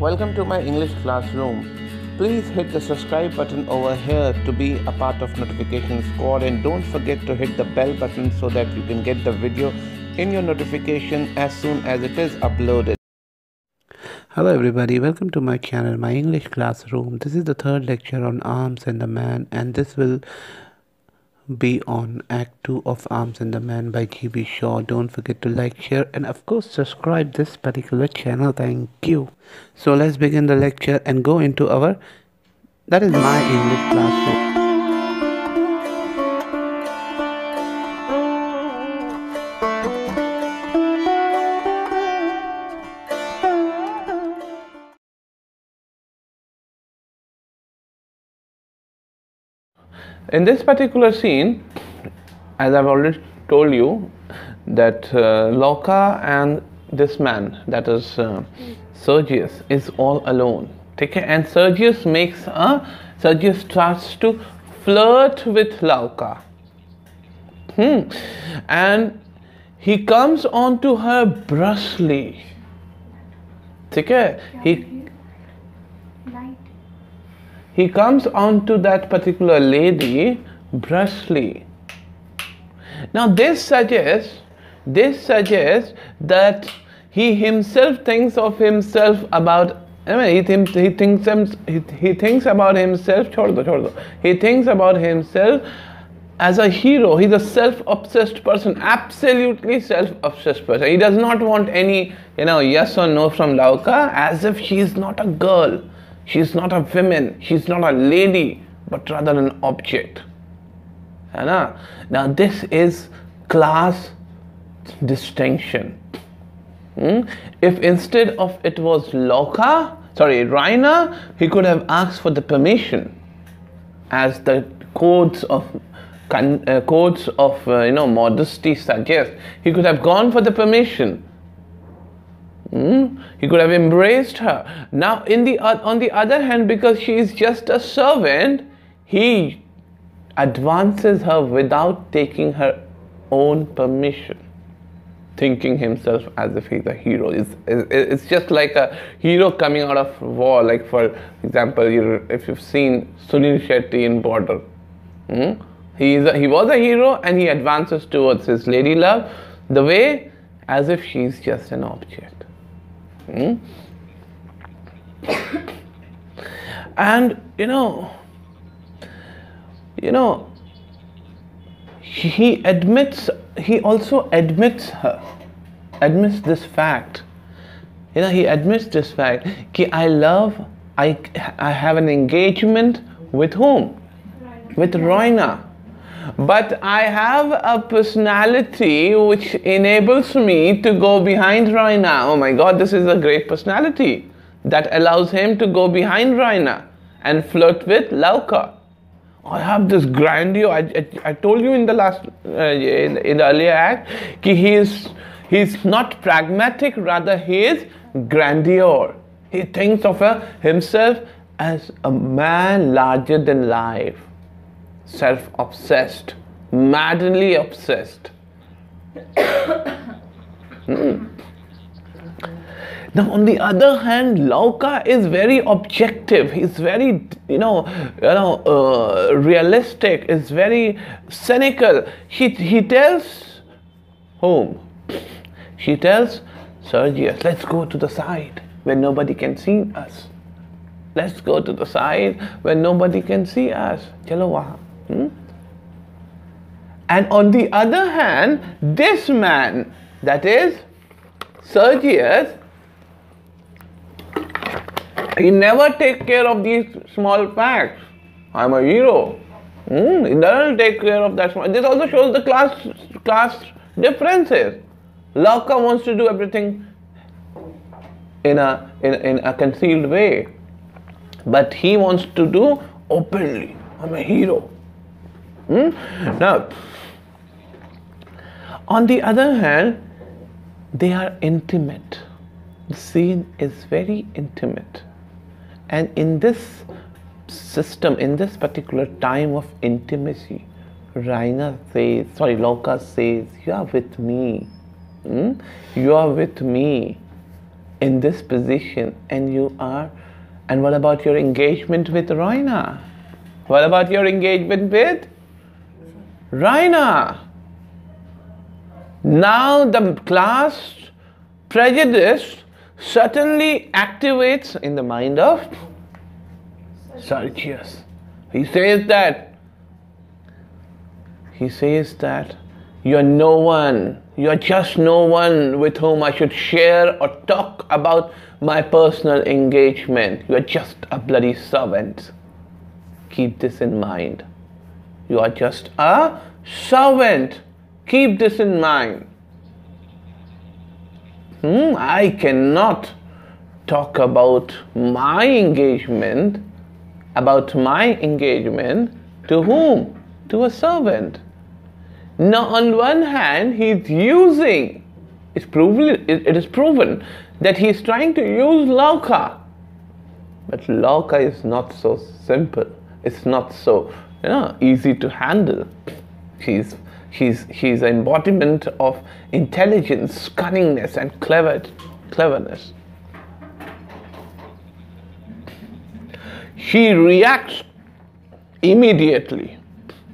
Welcome to my English classroom. Please hit the subscribe button over here to be a part of notification squad and don't forget to hit the bell button so that you can get the video in your notification as soon as it is uploaded. Hello everybody, welcome to my channel, my English classroom. This is the third lecture on Arms and the Man and this will be on Act 2 of Arms and the Man by G.B. Shaw. Don't forget to like, share and of course subscribe this particular channel. Thank you. So let's begin the lecture and go into our, that is my English classroom. In this particular scene, as I've already told you, that uh, Louka and this man, that is uh, Sergius, is all alone. Okay? And Sergius makes a Sergius starts to flirt with Louka. Hmm. And he comes on to her brusquely. Okay? He he comes on to that particular lady brusquely. Now this suggests this suggests that he himself thinks of himself about I mean, he, th- he thinks he, he thinks about himself he thinks about himself as a hero. He's a self-obsessed person absolutely self-obsessed person. He does not want any you know yes or no from Louka as if she is not a girl She's not a woman, she's not a lady, but rather an object. Now, this is class distinction. Hmm? If instead of it was Louka, sorry, Raina, he could have asked for the permission as the codes of uh, codes of uh, you know modesty suggest. He could have gone for the permission Hmm? He could have embraced her. Now, in the, on the other hand, because she is just a servant, he advances her without taking her own permission, thinking himself as if he's a hero. It's, it's just like a hero coming out of war. Like, for example, if you've seen Sunil Shetty in Border, hmm? he, is a, he was a hero and he advances towards his lady love the way as if she's just an object. Hmm? and you know, you know, he admits, he also admits her, admits this fact. You know, he admits this fact. Ki I love, I, I have an engagement with whom? With Roina but I have a personality which enables me to go behind Raina. Oh my god, this is a great personality that allows him to go behind Raina and flirt with Louka. I have this grandeur. I, I, I told you in the last, uh, in, in, the earlier act, that he is he's not pragmatic, rather he is grandeur. He thinks of himself as a man larger than life self obsessed, maddenly obsessed. hmm. Now, on the other hand, Louka is very objective. He's very, you know, you know, uh, realistic. Is very cynical. He he tells whom? She tells Sergius, let's go to the side where nobody can see us. Let's go to the side where nobody can see us. Chalo wahan. Hmm? And on the other hand, this man, that is Sergius, he never take care of these small facts. I'm a hero. Hmm? He doesn't take care of that small. This also shows the class class differences. Louka wants to do everything in a in, in a concealed way, but he wants to do openly. I'm a hero. Hmm? Now, on the other hand, they are intimate. The scene is very intimate. And in this system, in this particular time of intimacy, Raina says, sorry, Louka says, You are with me. Hmm? You are with me. in this position and you are and what about your engagement with Raina? What about your engagement with Raina? Now the class prejudice certainly activates in the mind of Sergius. He says that he says that you're no one, you're just no one with whom I should share or talk about my personal engagement. You're just a bloody servant. Keep this in mind. You are just a servant. Keep this in mind. Hmm, I cannot talk about my engagement, about my engagement to whom? To a servant. Now, on one hand, he's using, it's proven, it is proven that he's trying to use Louka. But Louka is not so simple. It's not so you know, easy to handle. She's, she's, she's an embodiment of intelligence, cunningness, and clever, cleverness. She reacts immediately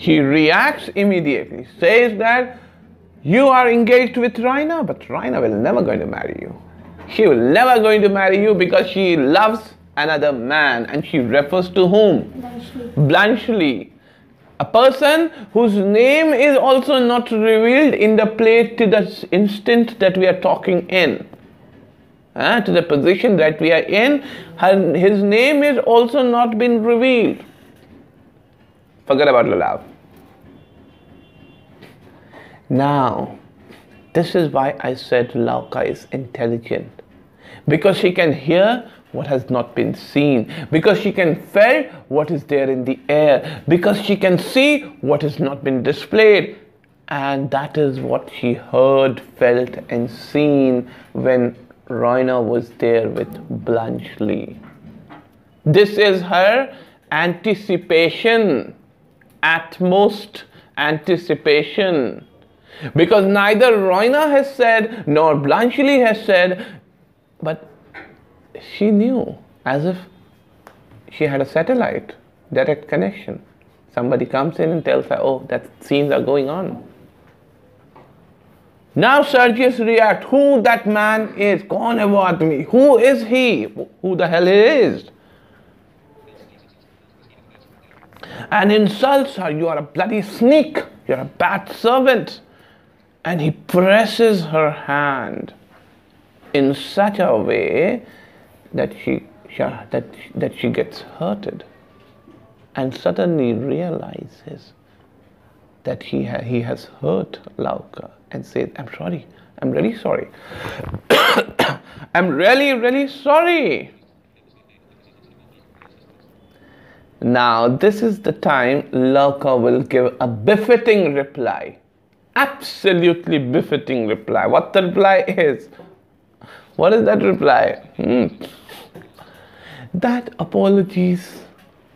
he reacts immediately, says that you are engaged with Raina, but Raina will never going to marry you. She will never going to marry you because she loves another man and she refers to whom? Bluntschli. A person whose name is also not revealed in the plate to the instant that we are talking in. Uh, to the position that we are in, her, his name is also not been revealed. Forget about love. Now, this is why I said Louka is intelligent. Because she can hear what has not been seen. Because she can feel what is there in the air. Because she can see what has not been displayed. And that is what she heard, felt, and seen when Raina was there with Bluntschli. This is her anticipation, at most anticipation. Because neither Raina has said nor Bluntschli has said, but she knew as if she had a satellite direct connection. Somebody comes in and tells her, oh, that scenes are going on. Now Sergius react, who that man is? Kaun hai me? Who is he? Who the hell he is? And insults her, you are a bloody sneak, you're a bad servant and he presses her hand in such a way that she, that, that she gets hurted and suddenly realizes that he, ha- he has hurt Louka and says, I'm sorry, I'm really sorry. I'm really, really sorry. Now, this is the time Louka will give a befitting reply absolutely befitting reply. What the reply is? What is that reply? Hmm That apologies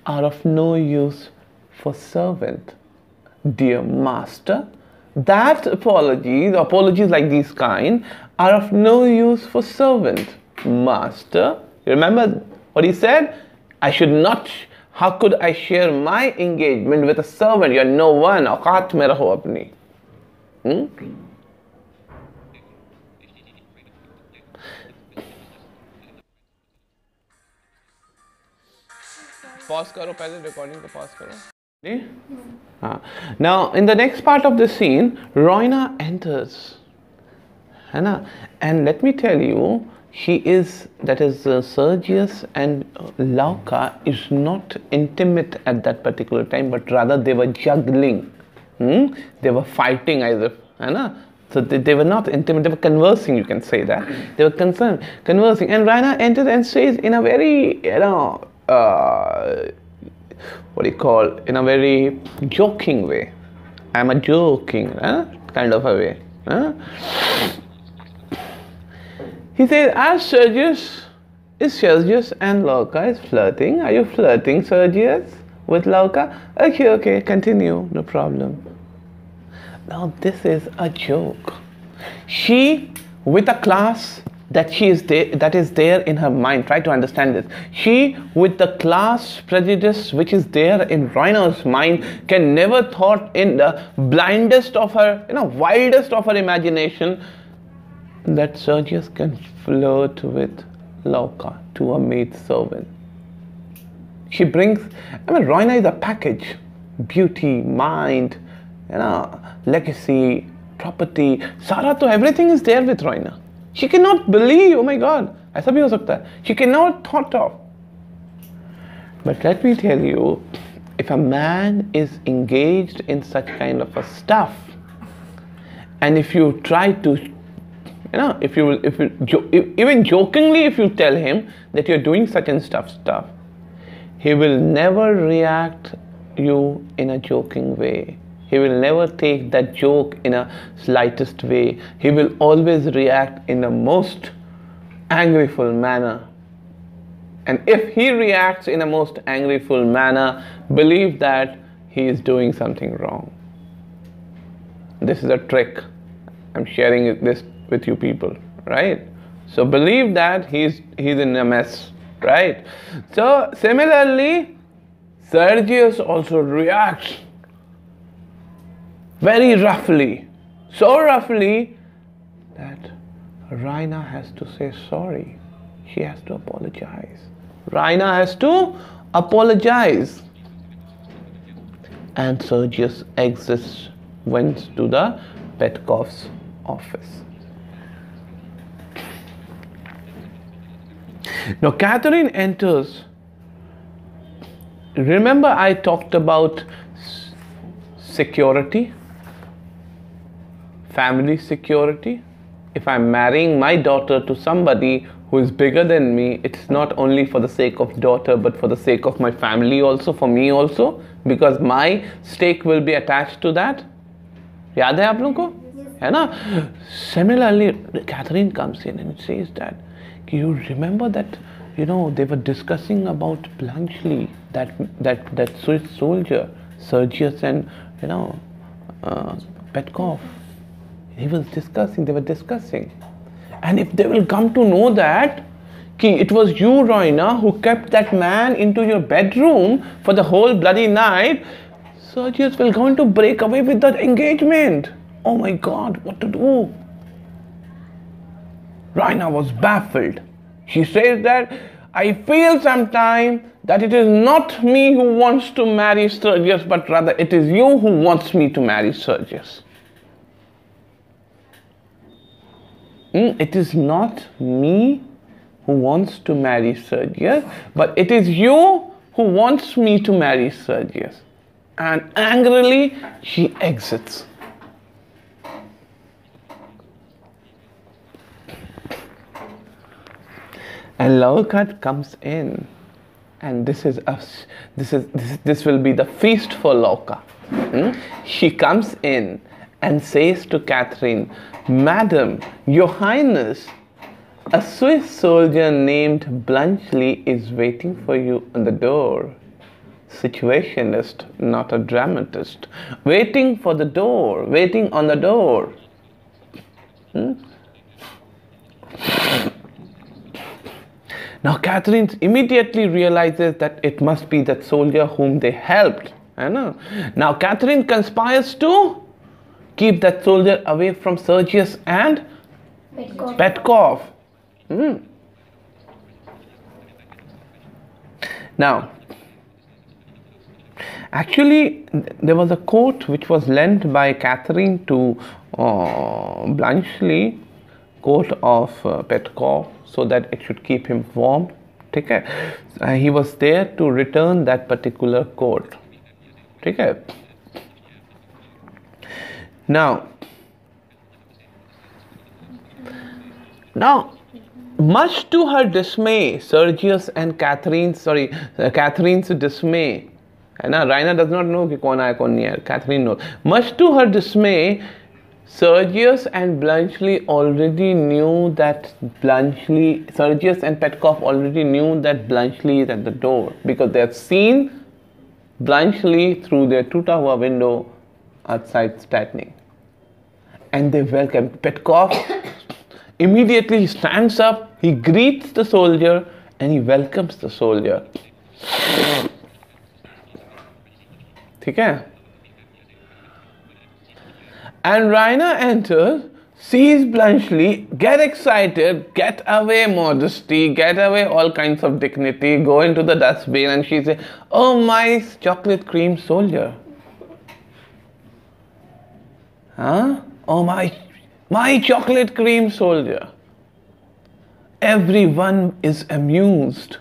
are of no use for servant, dear master. That apologies, apologies like these kind, are of no use for servant, master. You remember what he said? I should not. How could I share my engagement with a servant? You're no one. औकात में रहो अपनी Hmm? Pause करो पहले recording को pause करो। Now in the next part of the scene Raina enters है ना? And let me tell you he is that is uh, sergius and uh, Louka is not intimate at that particular time but rather they were juggling. Hmm? they were fighting as if so they, they, were not intimate they were conversing you can say that. They were concerned conversing. And Raina enters and says in a very you know uh, what do you call, in a very joking way. I'm a joking, huh? kind of a way. Huh? He says, as Sergius, is Sergius and Louka is flirting? Are you flirting, Sergius? with Louka? Okay, okay, continue, no problem. Now, this is a joke. She, with a class that she is there, that is there in her mind. Try to understand this. She, with the class prejudice which is there in Raina's mind, can never thought in the blindest of her, you know, wildest of her imagination that Sergius can flirt with Louka to a maid servant. She brings, I mean, Raina is a package beauty, mind, you know, legacy, property. Sara, to everything is there with Raina. She cannot believe, oh my god, ऐसा भी हो सकता है. She cannot thought of. But let me tell you, if a man is engaged in such kind of a stuff, and if you try to, you know, if you if you even jokingly, if you tell him that you're doing such and stuff stuff, he will never react you in a joking way. he will never take that joke in a slightest way. He will always react in the most angryful manner. And if he reacts in a most angryful manner, believe that he is doing something wrong. This is a trick. I'm sharing this with you people, right? So believe that he's he's in a mess, right? So similarly, Sergius also reacts very roughly, so roughly that Raina has to say sorry. She has to apologize. Raina has to apologize. And Sergius exits, went to the Petkoff's office. Now Catherine enters remember I talked about security, family security. If I'm marrying my daughter to somebody who is bigger than me, it's not only for the sake of daughter, but for the sake of my family also, for me also, because my stake will be attached to that. याद है आप लोगों को है ना similarly Catherine that. In and says that? you know they were discussing about Bluntschli that that that Swiss soldier Sergius and you know uh, Petkoff he was discussing. They were discussing, and if they will come to know that. Ki, it was you, Raina, who kept that man into your bedroom for the whole bloody night. Sergius will going to break away with that engagement. Oh my god, what to do? Raina was baffled. She says that I feel sometimes that it is not me who wants to marry Sergius, but rather it is you who wants me to marry Sergius. Mm, it is not me who wants to marry Sergius, but it is you who wants me to marry Sergius. And angrily she exits. and Laukat comes in and this is us this is this, this will be the feast for Louka hmm? she comes in and says to Catherine madam your highness a Swiss soldier named Bluntschli is waiting for you on the door situationist not a dramatist waiting for the door waiting on the door hmm? Now Catherine immediately realizes that it must be that soldier whom they helped. I know. Now Catherine conspires to keep that soldier away from Sergius and Petkoff. Petkoff. Mm. Now, actually, there was a coat which was lent by Catherine to uh, quote of uh, Petkoff so that it should keep him warm. Take care. Uh, he was there to return that particular coat. Take care. Now, now, much to her dismay, Sergius and Catherine's sorry, uh, Catherine's dismay, and ना? Does not know know कि कौन आया कौन नहीं आया Catherine Sergius and Bluntschli already knew that Bluntschli, Sergius and Petkoff already knew that Bluntschli is at the door because they have seen Bluntschli through their two tower window outside tightening. And they welcome Petkoff. Immediately he stands up, he greets the soldier, and he welcomes the soldier. ठीक है And Raina enters, sees Bluntschli, get excited, get away modesty, get away all kinds of dignity, go into the dustbin, and she says, Oh, my chocolate cream soldier. Huh? Oh, my, my chocolate cream soldier. Everyone is amused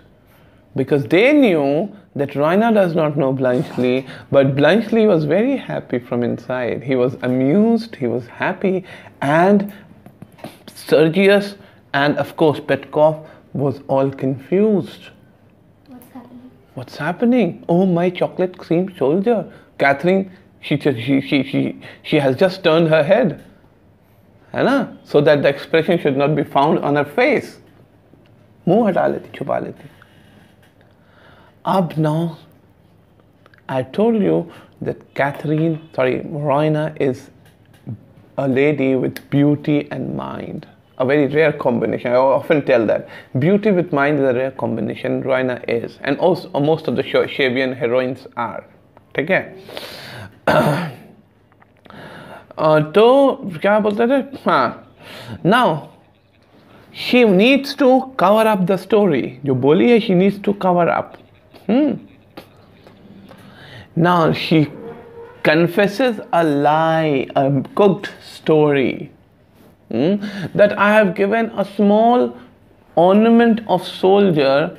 because they knew that Raina does not know Bluntschli, but Bluntschli was very happy from inside. He was amused, he was happy, and Sergius and of course Petkoff was all confused. What's happening? What's happening? Oh, my chocolate cream soldier. Catherine, she, she, she, she, she has just turned her head. है ना so that the expression should not be found on her face मुंह हटा लेती छुपा लेती अब now I told you that Catherine sorry Roina is a lady with beauty and mind a very rare combination I often tell that beauty with mind is a rare combination Roina is and also most of the Shavian heroines are ठीक है तो क्या बोलते थे हाँ now she needs to cover up the story जो बोली है she needs to cover up now she confesses a lie, a cooked story. Hmm? That I have given a small ornament of soldier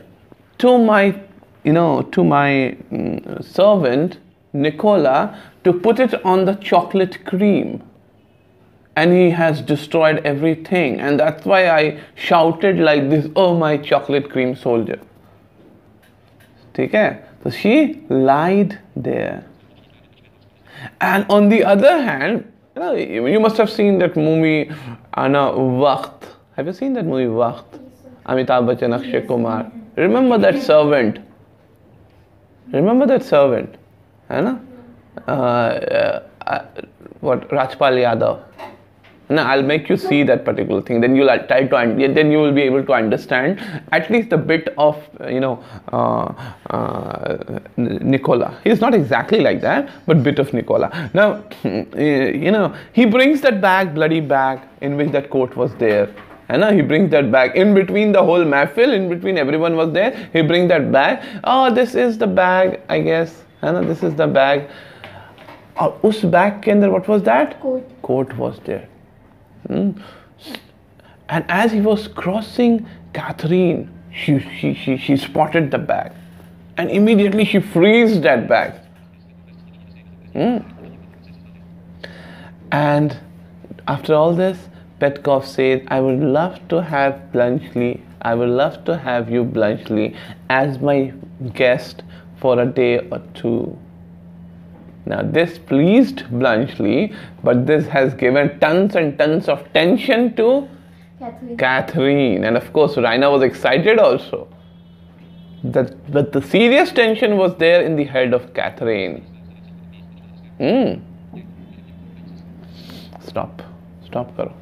to my, you know, to my um, servant Nicola to put it on the chocolate cream. And he has destroyed everything. And that's why I shouted like this, oh my chocolate cream soldier. Okay? So she lied there. And on the other hand, you, know, you must have seen that movie Ana Waqt. Have you seen that movie Waqt? Amitabh Bachchan, Akshay Kumar. Remember that servant? Remember that servant? है ना what Rajpal Yadav. No, I'll make you see that particular thing. Then you'll try to, then you will be able to understand at least a bit of, you know, uh, uh, Nicola. He's not exactly like that, but bit of Nicola. Now, you know, he brings that bag, bloody bag, in which that coat was there. And now he brings that bag in between the whole mahfil, in between everyone was there. He brings that bag. Oh, this is the bag, I guess. And this is the bag. Bag और उस bag के अंदर what was that coat was there and as he was crossing catherine she, she she spotted the bag. And immediately she frees that bag. Hmm. And after all this Petkoff said, I would love to have Bluntschli, I would love to have you, Bluntschli, as my guest for a day or two now, this pleased Bluntschli, but this has given tons and tons of tension to Catherine. Catherine. And of course, Raina was excited also. That, but the serious tension was there in the head of Catherine. Hmm. Stop. Stop, karo.